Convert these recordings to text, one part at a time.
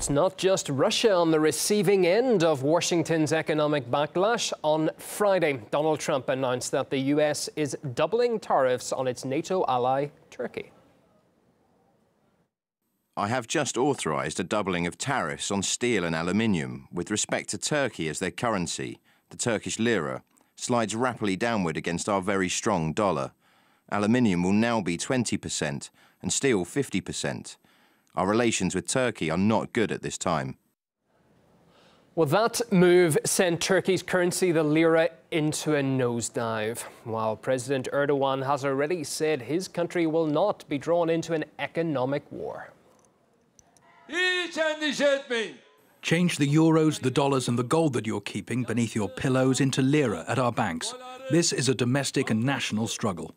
It's not just Russia on the receiving end of Washington's economic backlash. On Friday, Donald Trump announced that the US is doubling tariffs on its NATO ally, Turkey. I have just authorised a doubling of tariffs on steel and aluminium with respect to Turkey as their currency. The Turkish lira slides rapidly downward against our very strong dollar. Aluminium will now be 20% and steel 50%. Our relations with Turkey are not good at this time. Well, that move sent Turkey's currency, the lira, into a nosedive, while President Erdogan has already said his country will not be drawn into an economic war. Change the euros, the dollars, and the gold that you're keeping beneath your pillows into lira at our banks. This is a domestic and national struggle.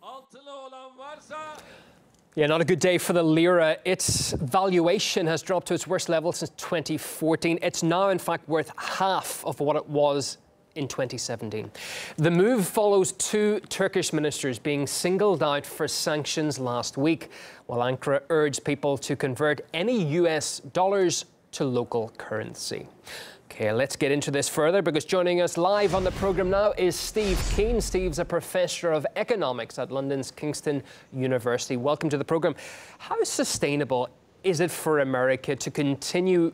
Yeah, not a good day for the lira. Its valuation has dropped to its worst level since 2014. It's now, in fact, worth half of what it was in 2017. The move follows two Turkish ministers being singled out for sanctions last week, while Ankara urged people to convert any US dollars to local currency. Okay, let's get into this further because joining us live on the programme now is Steve Keen. Steve's a professor of economics at London's Kingston University. Welcome to the programme. How sustainable is it for America to continue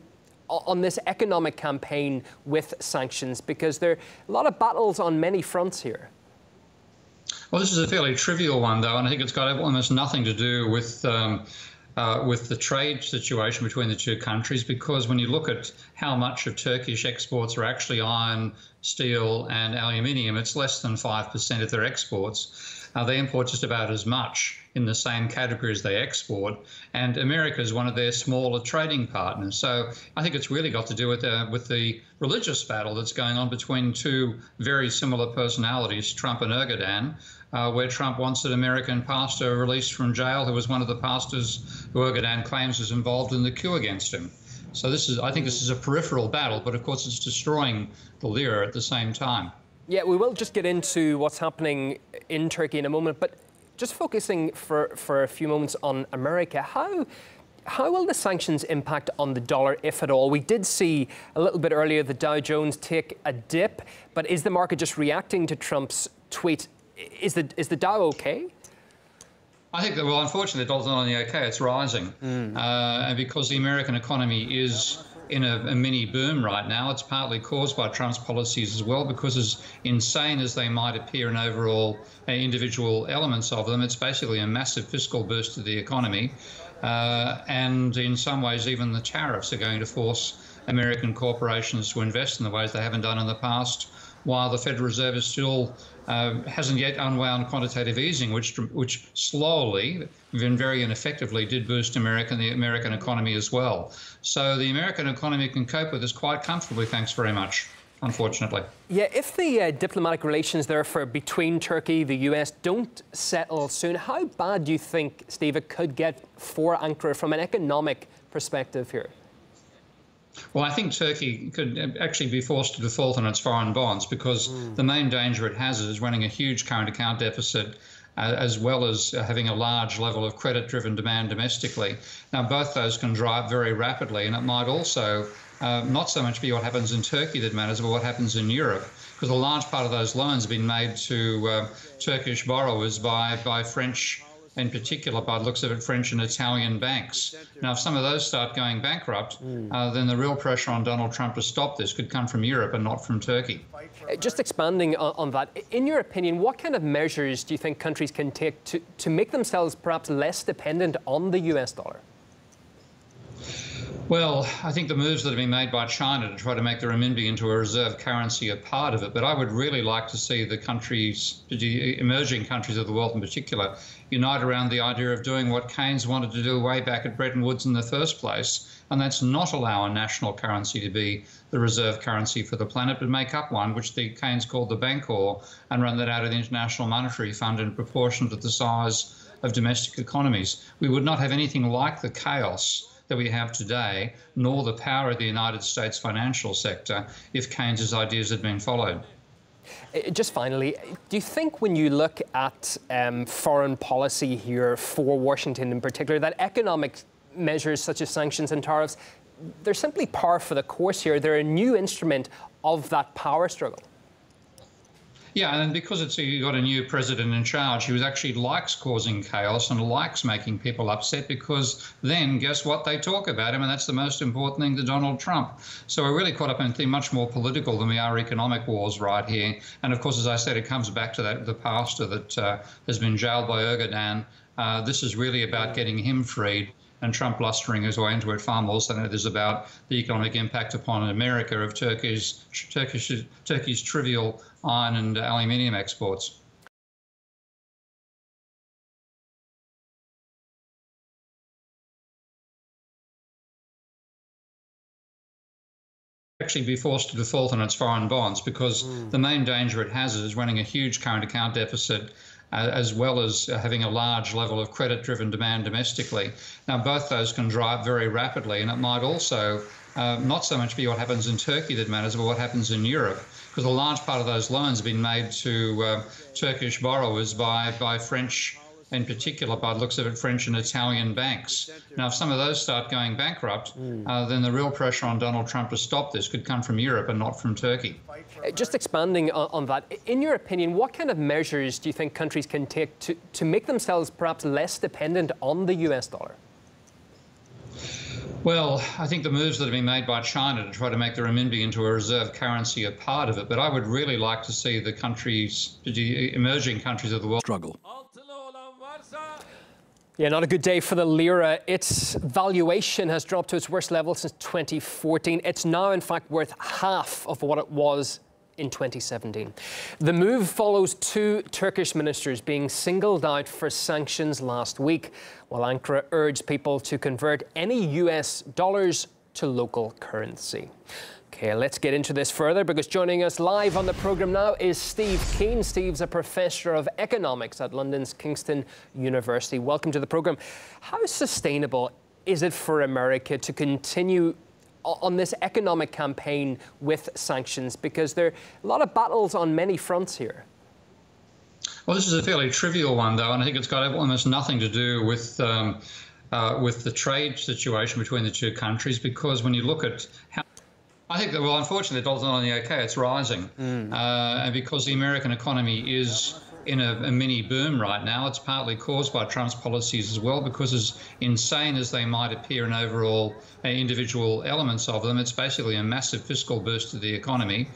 on this economic campaign with sanctions? Because there are a lot of battles on many fronts here. Well, this is a fairly trivial one, though, and I think it's got almost nothing to do with um, uh, with the trade situation between the two countries because when you look at how much of Turkish exports are actually iron, steel, and aluminium, it's less than 5% of their exports. Uh, they import just about as much in the same category as they export, and America is one of their smaller trading partners. So I think it's really got to do with uh, with the religious battle that's going on between two very similar personalities, Trump and Erdogan, uh, where Trump wants an American pastor released from jail who was one of the pastors who Erdogan claims was involved in the coup against him. So this is, I think, this is a peripheral battle, but of course it's destroying the lira at the same time. Yeah, we will just get into what's happening in Turkey in a moment, but just focusing for, for a few moments on America, how how will the sanctions impact on the dollar, if at all? We did see a little bit earlier the Dow Jones take a dip, but is the market just reacting to Trump's tweet is the is the Dow okay? I think that well, unfortunately, the dollar's not only okay; it's rising, mm. uh, and because the American economy is in a, a, mini boom right now, it's partly caused by Trump's policies as well. Because as insane as they might appear in overall uh, individual elements of them, it's basically a massive fiscal boost to the economy, uh, and in some ways, even the tariffs are going to force American corporations to invest in the ways they haven't done in the past while the Federal Reserve is still uh, hasn't yet unwound quantitative easing, which which slowly and very ineffectively did boost American the American economy as well. So the American economy can cope with this quite comfortably. Thanks very much. Unfortunately. Yeah, if the uh, diplomatic relations therefore between Turkey, the US don't settle soon, how bad do you think, Steve, it could get for Ankara from an economic perspective here? Well, I think Turkey could actually be forced to default on its foreign bonds because mm. the main danger it has is running a huge current account deficit. Uh, as well as uh, having a large level of credit driven demand domestically. Now, both those can drive very rapidly, and it might also uh, not so much be what happens in Turkey that matters, but what happens in Europe, because a large part of those loans have been made to uh, Turkish borrowers by, by French in particular, by the looks of it, French and Italian banks. Now, if some of those start going bankrupt, mm. uh, then the real pressure on Donald Trump to stop this could come from Europe and not from Turkey. Uh, just expanding on, on, that, in your opinion, what kind of measures do you think countries can take to, to make themselves perhaps less dependent on the US dollar? Well, I think the moves that have been made by China to try to make the renminbi into a reserve currency are part of it. But I would really like to see the countries, the emerging countries of the world in particular, unite around the idea of doing what Keynes wanted to do way back at Bretton Woods in the first place, and that's not allow a national currency to be the reserve currency for the planet, but make up one, which the Keynes called the Bancor, and run that out of the International Monetary Fund in proportion to the size of domestic economies. We would not have anything like the chaos that we have today, nor the power of the United States financial sector if Keynes's ideas had been followed. Uh, just finally, do you think when you look at um, foreign policy here for Washington in particular, that economic measures such as sanctions and tariffs they're simply par for the course here. They're a new instrument of that power struggle. Yeah, and because it's you got a new president in charge, who actually likes causing chaos and likes making people upset because then guess what they talk about him, and that's the most important thing to Donald Trump. So we're really caught up in something much more political than we are economic wars right here. And of course, as I said, it comes back to that the pastor that uh, has been jailed by Erdogan. Uh, this is really about getting him freed and Trump blustering his way into it far more than it is about the economic impact upon America of Turkey's, Turkish, Turkey's trivial iron and aluminium exports. actually be forced to default on its foreign bonds because mm. the main danger it has is running a huge current account deficit uh, as well as having a large level of credit driven demand domestically. Now, both those can dry up very rapidly, and it might also uh, not so much be what happens in Turkey that matters, but what happens in Europe because a large part of those loans have been made to uh, Turkish borrowers by, by French, in particular, by the looks of it, French and Italian banks. Now, if some of those start going bankrupt, mm. uh, then the real pressure on Donald Trump to stop this could come from Europe and not from Turkey. Uh, just expanding on, on that, in your opinion, what kind of measures do you think countries can take to, to make themselves perhaps less dependent on the US dollar? Well, I think the moves that have been made by China to try to make the renminbi into a reserve currency are part of it. But I would really like to see the countries, the emerging countries of the world, struggle. Yeah, not a good day for the lira. Its valuation has dropped to its worst level since 2014. It's now, in fact, worth half of what it was in 2017. The move follows two Turkish ministers being singled out for sanctions last week, while Ankara urged people to convert any US dollars to local currency. Okay, let's get into this further because joining us live on the programme now is Steve Keen. Steve's a professor of economics at London's Kingston University. Welcome to the programme. How sustainable is it for America to continue on this economic campaign with sanctions? Because there are a lot of battles on many fronts here. Well, this is a fairly trivial one, though, and I think it's got almost nothing to do with. Um, uh, with the trade situation between the two countries, because when you look at how I think that, well, unfortunately, the dollar's not only okay, it's rising. Mm. Uh, and because the American economy is in a, a, mini boom right now. It's partly caused by Trump's policies as well, because as insane as they might appear in overall uh, individual elements of them, it's basically a massive fiscal boost to the economy.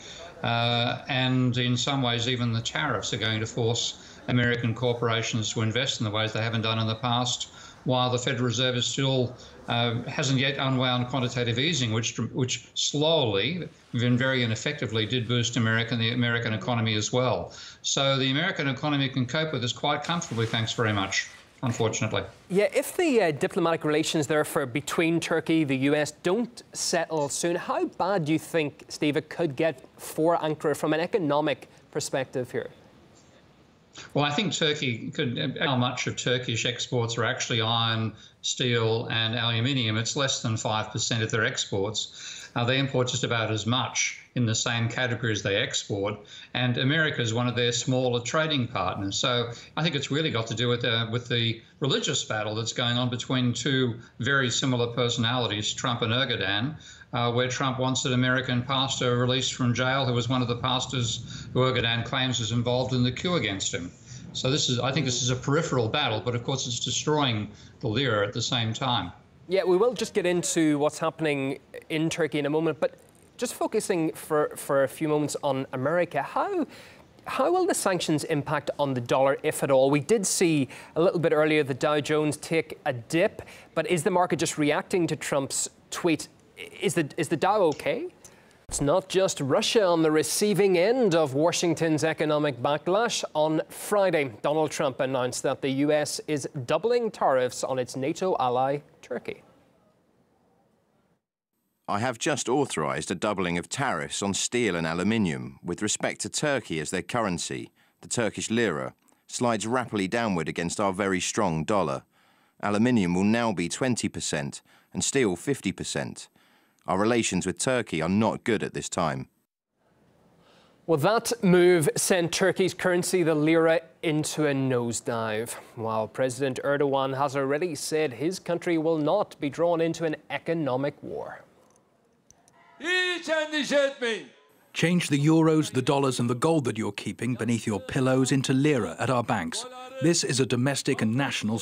Uh, and in some ways, even the tariffs are going to force American corporations to invest in the ways they haven't done in the past, while the Federal Reserve is still uh, hasn't yet unwound quantitative easing, which which slowly and very ineffectively did boost American the American economy as well. So the American economy can cope with this quite comfortably. Thanks very much. Unfortunately. Yeah, if the uh, diplomatic relations there for between Turkey the US don't settle soon, how bad do you think, Steve, it could get for Ankara from an economic perspective here? Well, I think Turkey could. How much of Turkish exports are actually iron, steel, and aluminium? It's less than 5% of their exports. Uh, they import just about as much in the same categories they export, and America is one of their smaller trading partners. So I think it's really got to do with uh, with the religious battle that's going on between two very similar personalities, Trump and Erdogan uh, where Trump wants an American pastor released from jail who was one of the pastors who Erdogan claims was involved in the coup against him. So this is, I think, this is a peripheral battle, but of course it's destroying the lira at the same time. Yeah, we will just get into what's happening in Turkey in a moment, but just focusing for, for a few moments on America, how how will the sanctions impact on the dollar, if at all? We did see a little bit earlier the Dow Jones take a dip, but is the market just reacting to Trump's tweet is the, is the Dow okay? It's not just Russia on the receiving end of Washington's economic backlash. On Friday, Donald Trump announced that the US is doubling tariffs on its NATO ally, Turkey. I have just authorised a doubling of tariffs on steel and aluminium with respect to Turkey as their currency, the Turkish lira, slides rapidly downward against our very strong dollar. Aluminium will now be 20% and steel 50%. Our relations with Turkey are not good at this time. Well, that move sent Turkey's currency, the lira, into a nosedive, while President Erdogan has already said his country will not be drawn into an economic war. Hiç endişe etmeyin. Change the euros, the dollars, and the gold that you're keeping beneath your pillows into lira at our banks. This is a domestic and national